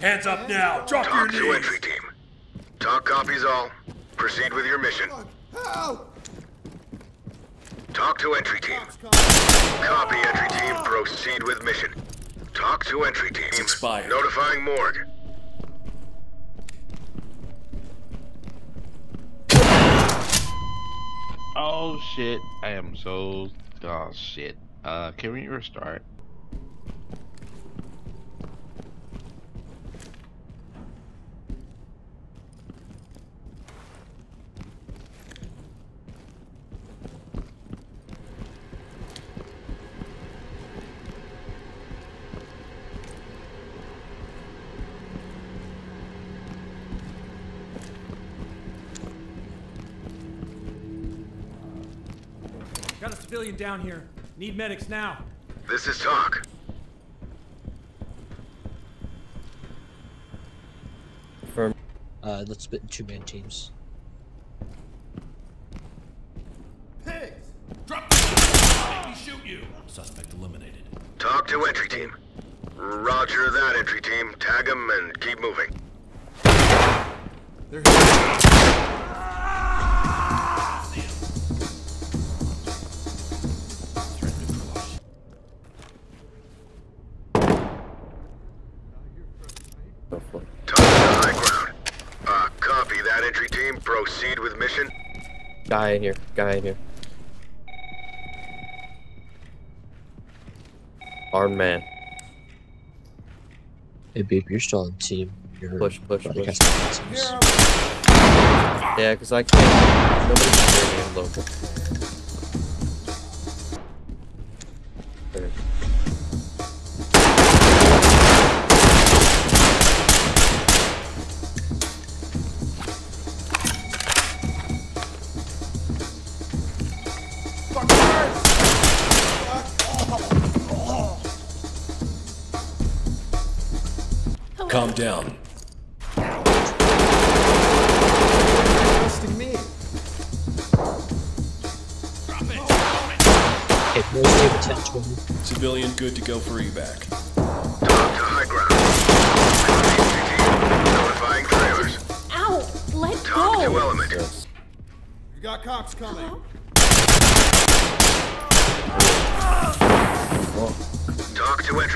Hands up now. Drop your TOC to entry team. TOC copies all. Proceed with your mission. Help! TOC to entry team. Copy entry team. Proceed with mission. TOC to entry team. expired. Notifying morgue. Oh shit. I am so oh shit. Uh can we restart? Got a civilian down here. Need medics now. This is TOC. Firm. Uh, let's split in two-man teams. Pigs! Drop the Make me shoot you. Suspect eliminated. TOC to entry team. Roger that entry team. Tag them and keep moving. They're here. Go for it. TOC to high ground. Uh, copy that entry team. Proceed with mission. Guy in here. Guy in here. Armed man. Hey, babe, you're still on team. You're Push, push, I push. guess that seems- Here, Yeah, because I can't. Nobody can hear me. I'm local. There. 10 20? Civilian good to go for evac. TOC to high ground. Copy entry team. Notifying trailers. Ow! Let Talk to go! element. You got cops coming. TOC to entry.